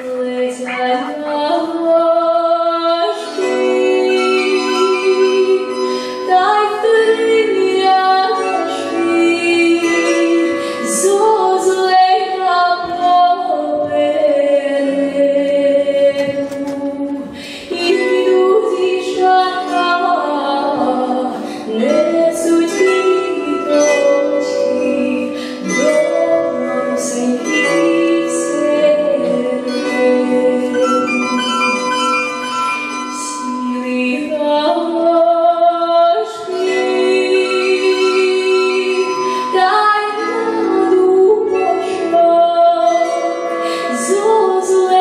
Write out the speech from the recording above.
With a 不醉